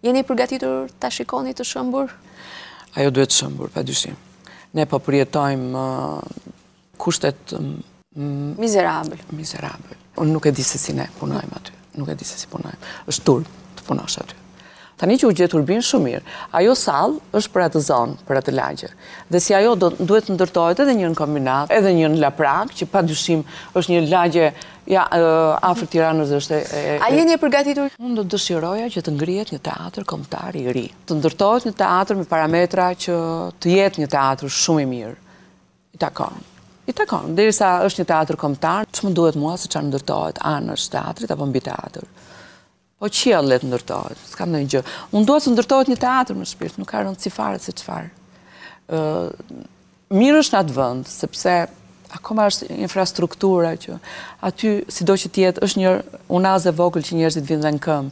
Jeni e përgatitur ta shikoni të shembur? Ajo duhet shembur, pa dyshim. Ne po përjetojmë uh, kushtet... Mm, mizerabël. Mizerabël. Unë nuk e di se si ne punojmë aty. Nuk e di se si punojmë. është turp të punosh aty. Tani që u gjet Turbina shumë mirë. Ajo sallë është për atë zonë, për atë lagje. Dhe si ajo duhet të ndërtohet edhe një në Kombinat, edhe një në Laprakë, që pa dyshim është një lagje Ja, afër Tiranës është e... A jeni e përgatitur? Unë do të dëshiroja që të ngrihet një teatër kombëtar i ri. Të ndërtohet një teatër me parametra që të jetë një teatër shumë i mirë. I takon. I takon. Derisa është një teatër kombëtar, ç'më duhet mua se ça ndërtohet anësh teatrit apo mbi teatër. Po qiell le të ndërtohet, s'ka ndonjë gjë. Unë dua të ndërtohet një teatër me shpirt, nuk ka rëndësi fare se çfarë. Mirë është në atë vend, sepse akoma është infrastruktura që aty sido që të jetë është një unazë e vogël që njerëzit vijnë dhe në këmbë.